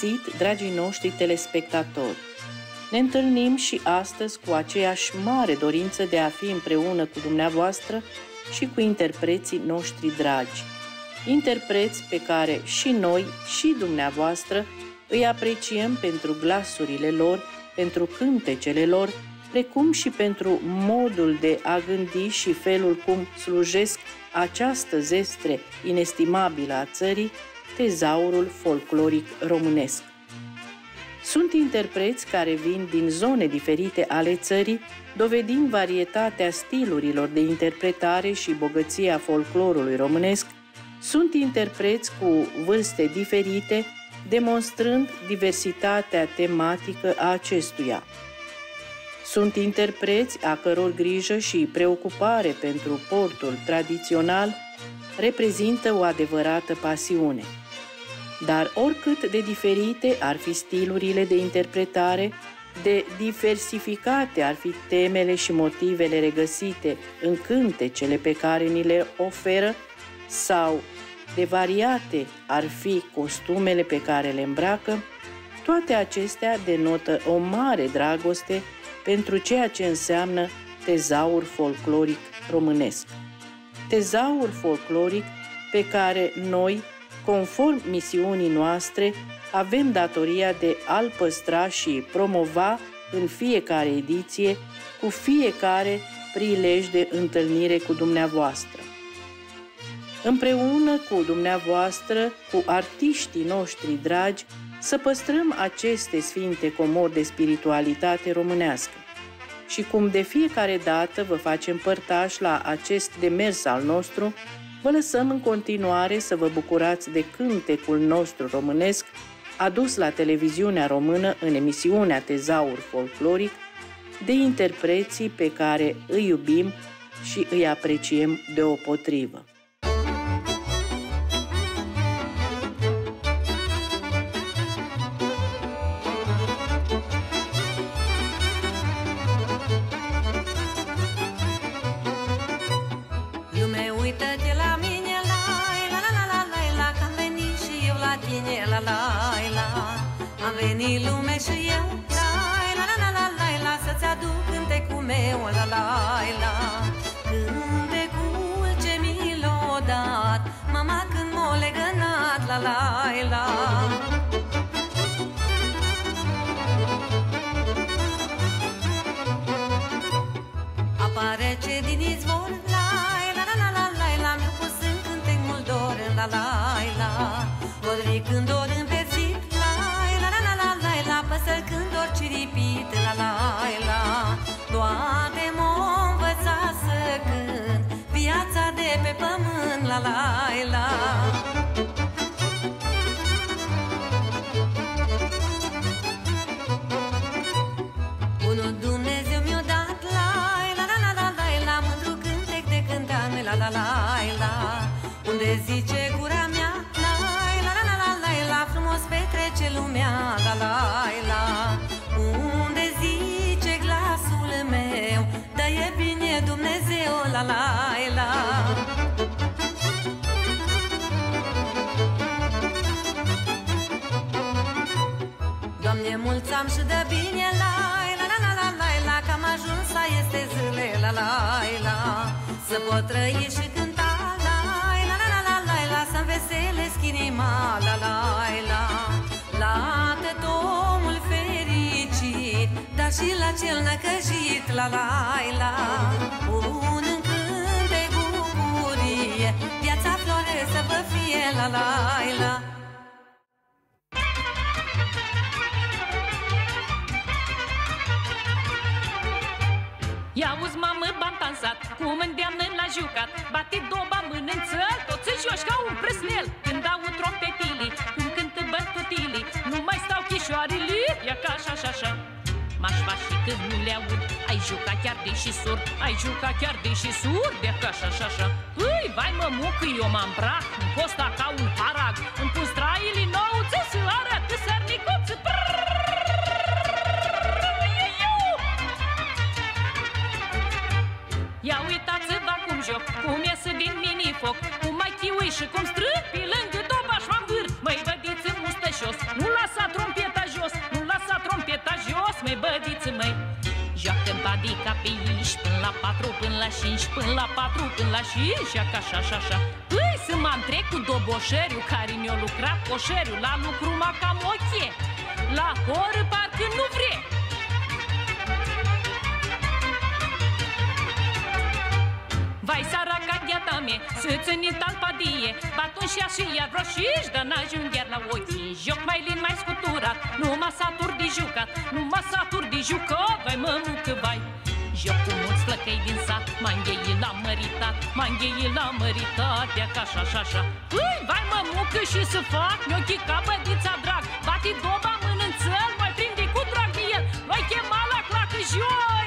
găsit, dragii noștri telespectatori! Ne întâlnim și astăzi cu aceeași mare dorință de a fi împreună cu dumneavoastră și cu interpreții noștri dragi. Interpreți pe care și noi și dumneavoastră îi apreciem pentru glasurile lor, pentru cântecele lor, precum și pentru modul de a gândi și felul cum slujesc această zestre inestimabilă a țării, tezaurul folcloric românesc. Sunt interpreți care vin din zone diferite ale țării, dovedind varietatea stilurilor de interpretare și bogăția folclorului românesc, sunt interpreți cu vârste diferite, demonstrând diversitatea tematică a acestuia. Sunt interpreți a căror grijă și preocupare pentru portul tradițional reprezintă o adevărată pasiune. Dar oricât de diferite ar fi stilurile de interpretare, de diversificate ar fi temele și motivele regăsite în cântecele pe care ni le oferă sau de variate ar fi costumele pe care le îmbracă, toate acestea denotă o mare dragoste pentru ceea ce înseamnă tezaur folcloric românesc. Tezaur folcloric pe care noi, conform misiunii noastre, avem datoria de a-l păstra și promova în fiecare ediție, cu fiecare prilej de întâlnire cu dumneavoastră. Împreună cu dumneavoastră, cu artiștii noștri dragi, să păstrăm aceste sfinte comori de spiritualitate românească. Și cum de fiecare dată vă facem părtași la acest demers al nostru, vă lăsăm în continuare să vă bucurați de cântecul nostru românesc adus la televiziunea română în emisiunea Tezaur Folcloric, de interpreții pe care îi iubim și îi apreciem deopotrivă. și eu. La la la la la la la Să-ți aduc cântecul meu La la la. Cântecul ce mi l-o dat Mama când m-o legănat La la la. Pot trăi și cânta la la la la la la Să-mi veselesc inima la la la La. Tot omul fericit Dar și la cel năcăjit la la la. Un încânt de bucurie Viața floare să vă fie la la la. Ia uzi mamă, b-am dansat, cum îndeamnă la jucat Bate doba mână în țăl, toți în joși ca un presnel. Când au trompetilii, cum cântă bătutilii Nu mai stau chișoarele, ia ca așa și așa. M-aș și când nu le aud Ai jucat chiar de și surd Ai jucat chiar de și surd De ca așa și așa. Păi, vai mă mucă, eu mă îmbrac În posta ca un parag. Îmi pun straile nouțe Să arată sărnicuță Ia joc. Cum iasă din minifoc? Cum mai chiui și cum strâpi Lângă topaș m-am vâr Măi bădiță mustășos Nu lăsa trompeta jos Nu lăsa trompeta jos Măi bădiță măi. Joacă badica pe iși Până la patru, până la cinci Până la patru, până la cinci Ia ca așa, așa, așa. Păi să m-am trec cu doboșeriu Care mi-a lucrat coșeriu La lucru m-a cam ochie La horă parcă nu vrei Vai saraca gheata mea, să ține talpadie. Batunșia și iar vreo șiși, dar n-ajung iar la ochii Joc mai lin, mai scuturat, numai satur de jucat. Numai satur de jucat, vai mămucă, vai. Joc cu mulți flăcăi din sat, mangheii la măritat Mangheii la măritat, ia ca așa, așa, așa. Păi, vai mămucă și să fac, mi-o chica bădița drag. Bati doba mână în țăl, mai prinde cu drag de el. Noi chema la clacă joi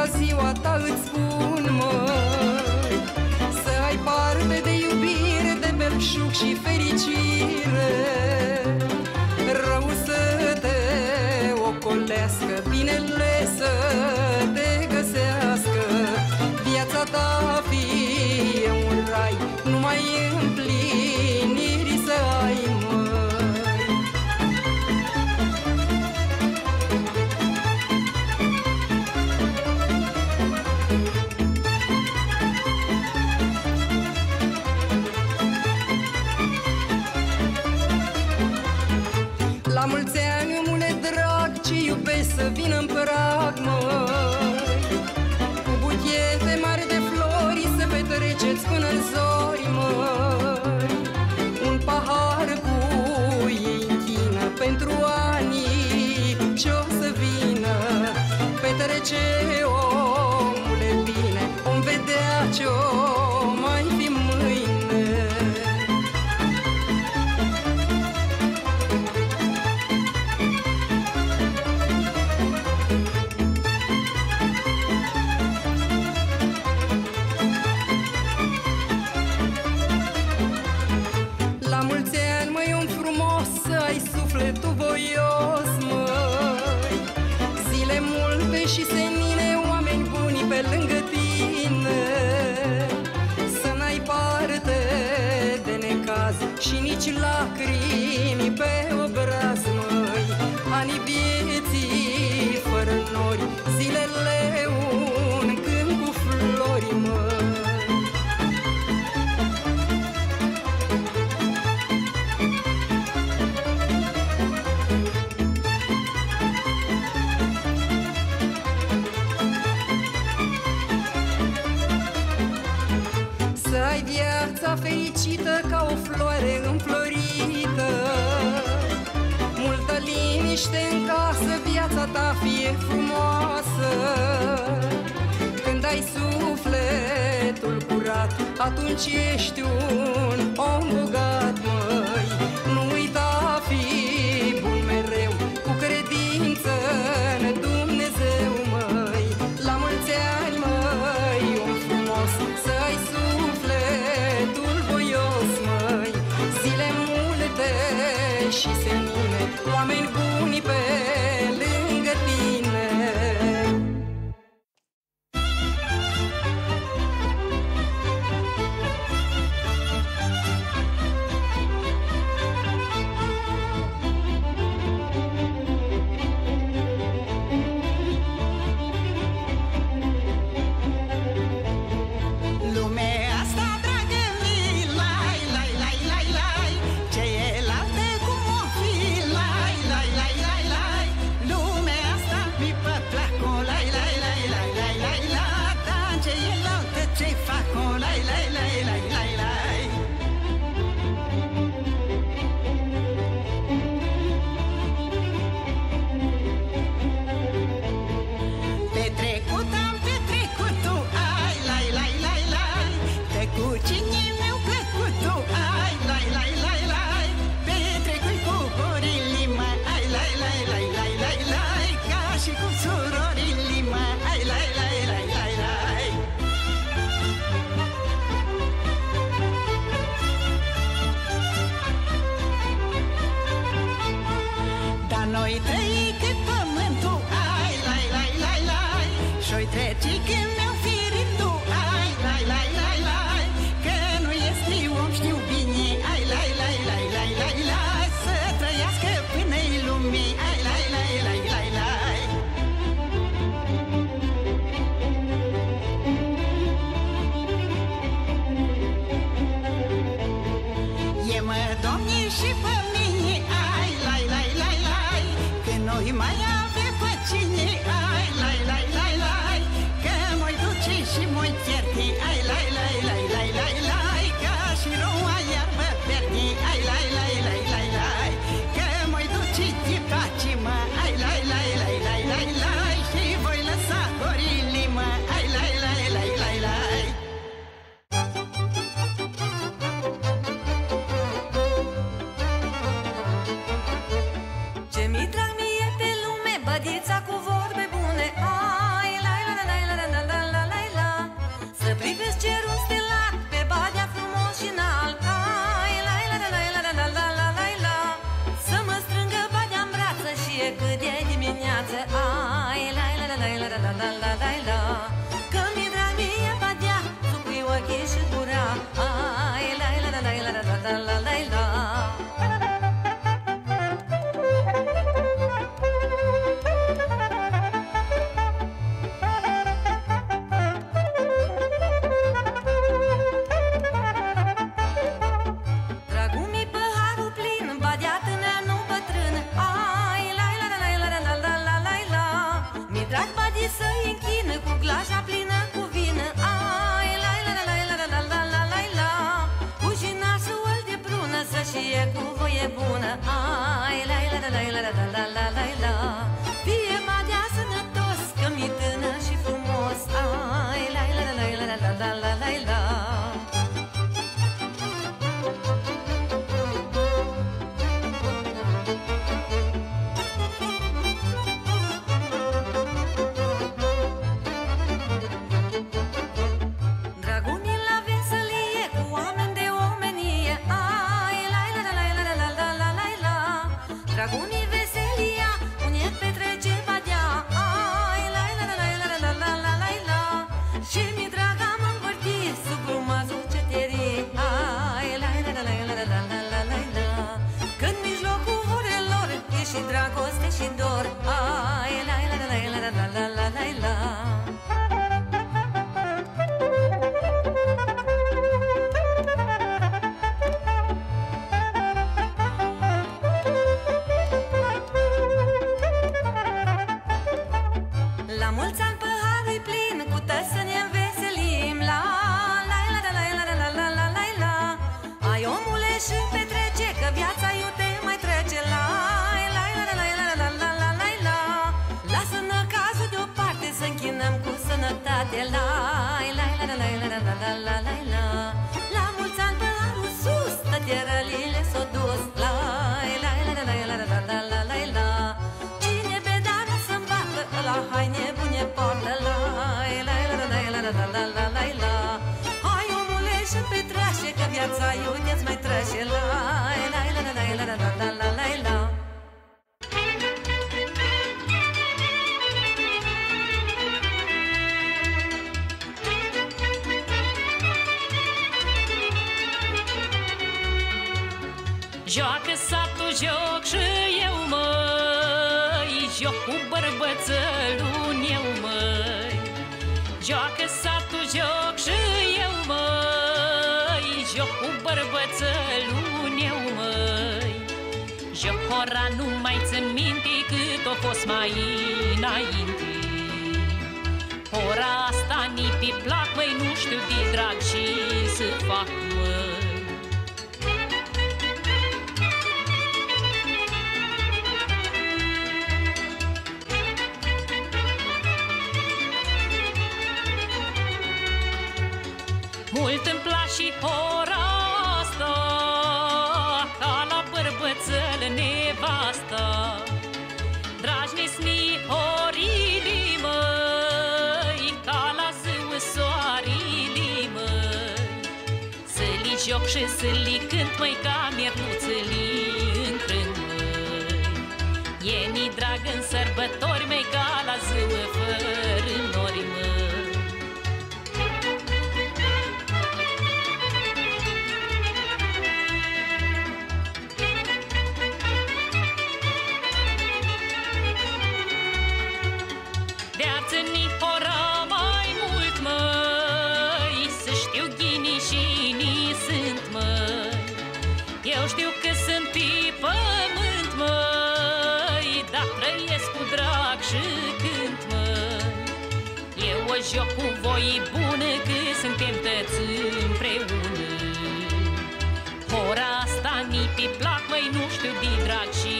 bună ziua ta îți spun, măi Să ai parte de iubire, de belșug și fericire. change. fete și senine, oameni buni pe lângă tine. Să n-ai parte de necaz și nici lacrimi pe obraz, măi. Ani vieții fără nori, zilele uri viața ta fie frumoasă. Când ai sufletul curat, atunci ești un om bogat Joacă satul joc și eu măi. Joc cu bărbățălul eu măi. Joacă satul joc și eu măi. Joc cu bărbățălul eu măi. Joc ora nu mai țin minte cât o fost mai înainte. Ora asta nipi plac, măi, nu știu de drag și să fac, ora asta Ca la bărbățel nevasta Dragi nesni horii măi Ca la ziua soarii măi Să li joc și să li cânt măi Ca miernuțăli în crând măi. E ni drag în sărbători măi Ca la ziua fără știu că sunt pe pământ, măi Dar trăiesc cu drag și cânt, măi. Eu o joc cu voi bună Că suntem tăți împreună. Ora asta ni plac, măi Nu știu de drag și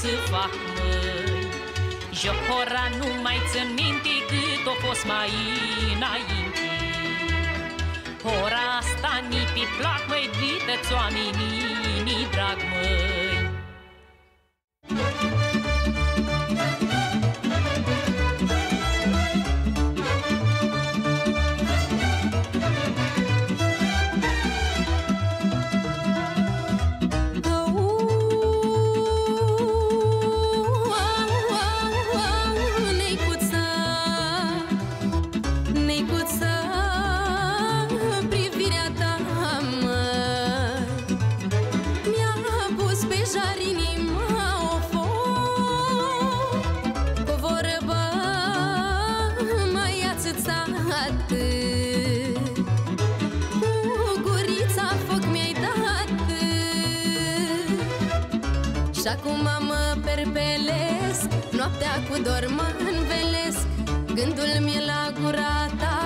să fac, măi. Jocora nu mai țin minte cât o fost mai înainte Ora asta nipi plac, măi, dite-ți oamenii, ni drag, măi acum mă perpelesc Noaptea cu dor mă învelesc. Gândul mi-e la gura ta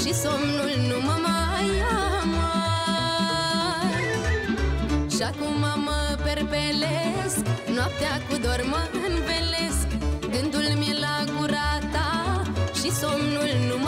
Și somnul nu mă mai amai. Și acum mă perpelesc Noaptea cu dor mă învelesc. Gândul mi-e la gura ta Și somnul nu mă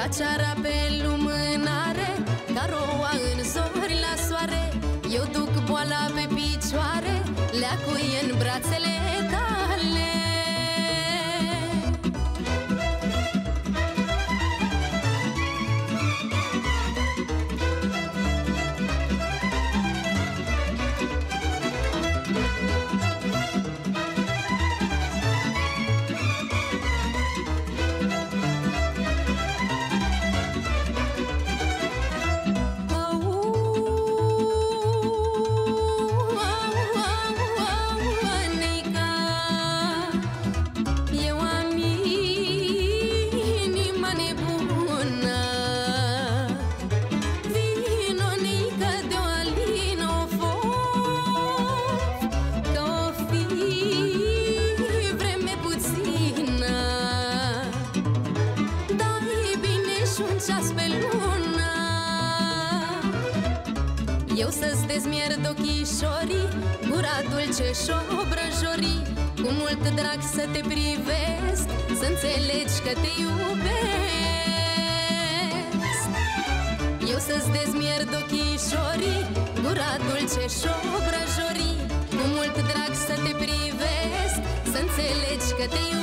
Ca ceara pe lumânare înțelegi că te iubesc. Eu să-ți dezmierd ochișorii Gura dulce și obrăjorii Cu mult drag să te privesc Să înțelegi că te iubesc,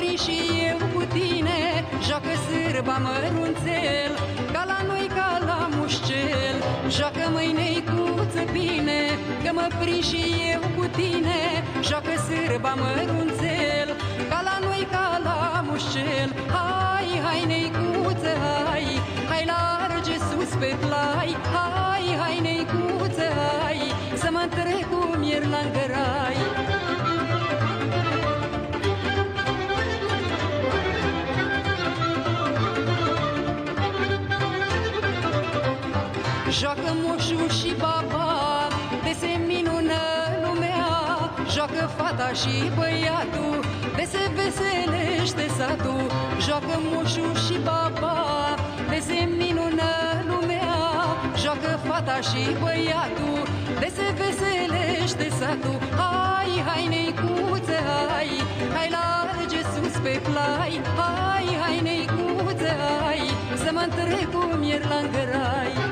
Că mă prind și eu cu tine Joacă sârba mărunțel Ca la noi, ca la mușcel. Joacă mâine-icuță bine Că mă prind și eu cu tine Joacă sârba mărunțel Ca la noi, ca la mușcel. Hai, hai, neicuță, hai Hai large sus pe plai. Hai, hai, neicuță, hai Să mă întrec cu mier la îngărai Joacă moșul și baba De se minună lumea. Joacă fata și băiatul De se veselește satul. Joacă moșul și baba De se minună lumea. Joacă fata și băiatul De se veselește satul. Hai, hai, neicuță, hai Hai large sus pe plai. Hai, hai, neicuță, hai Să mă întrec cu mier la îngărai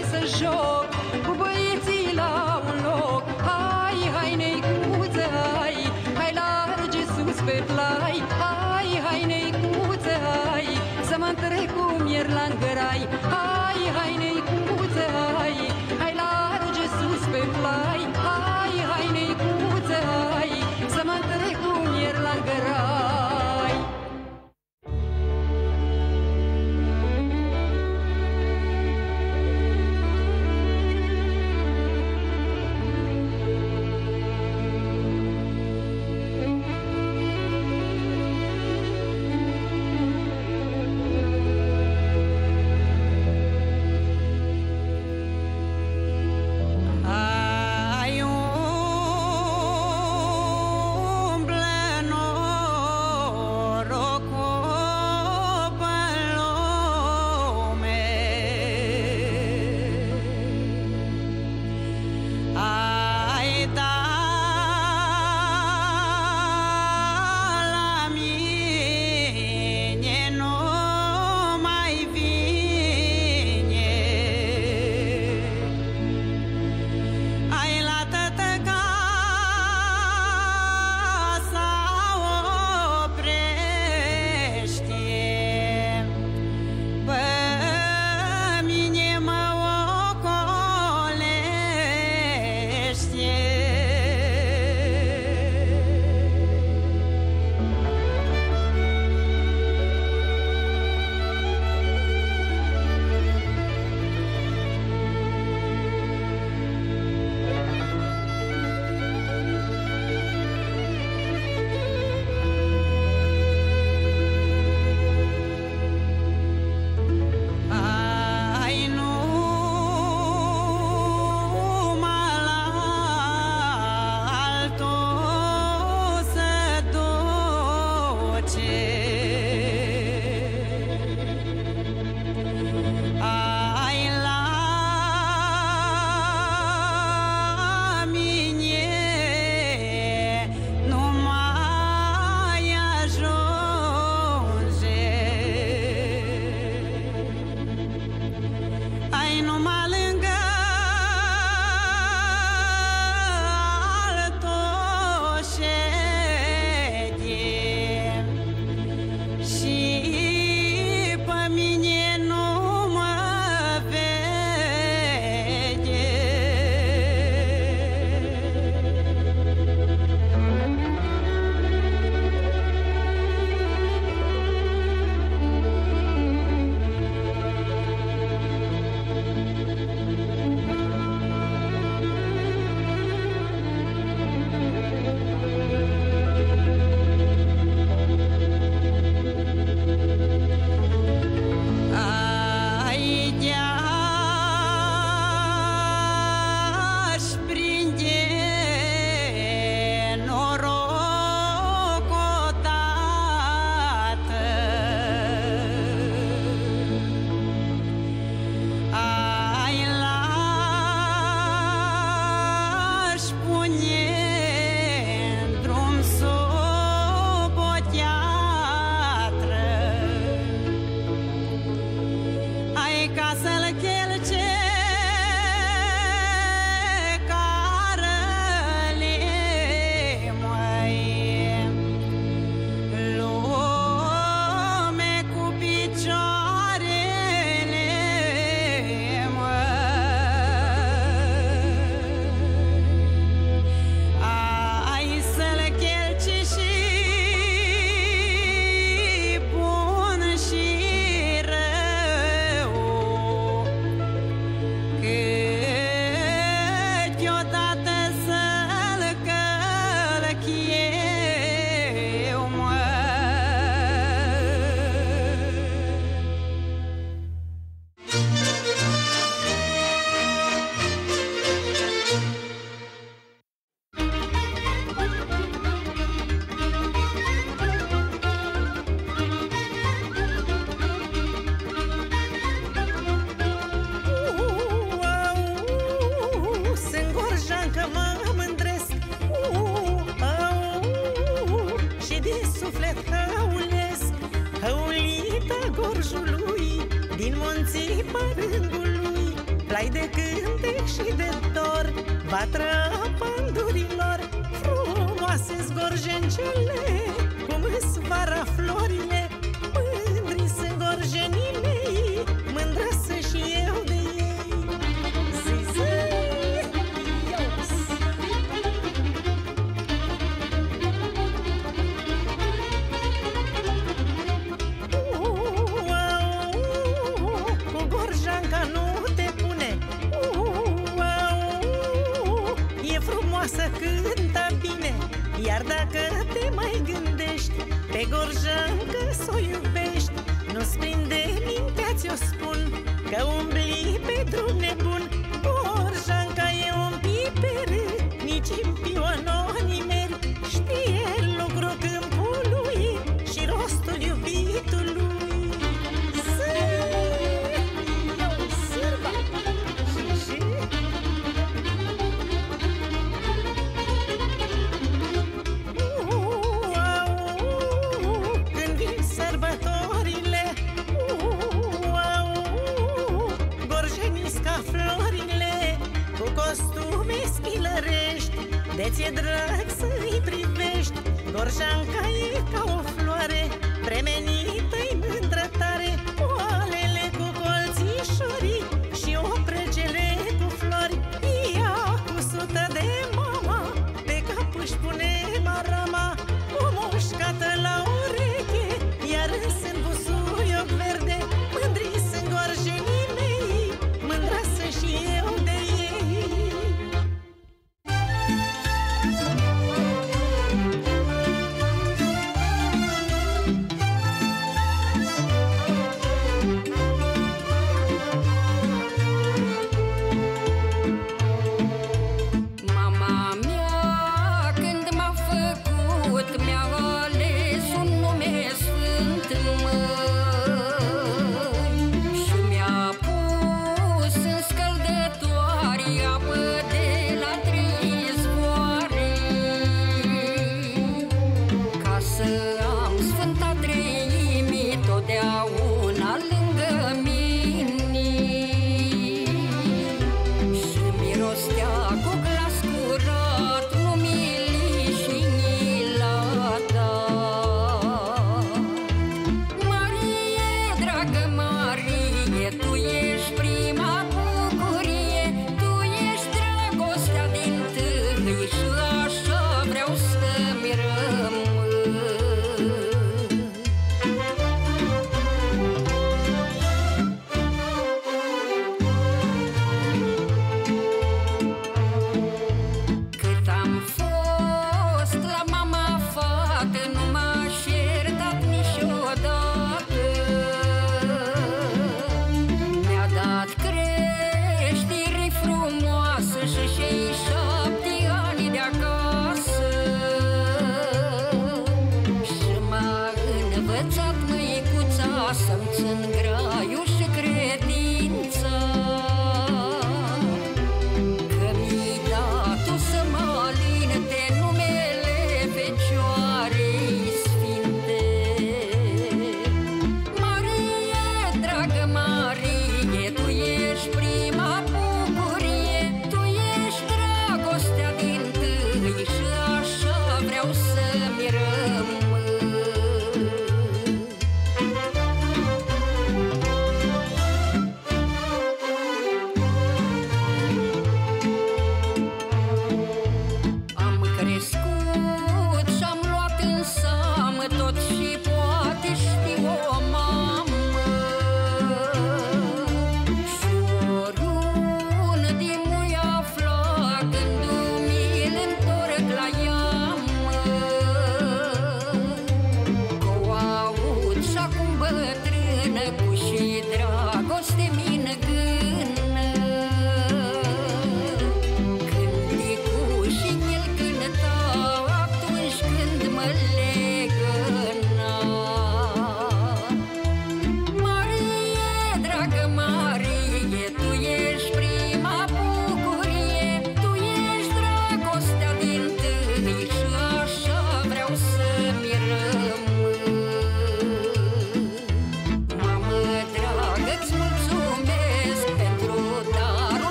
să cânt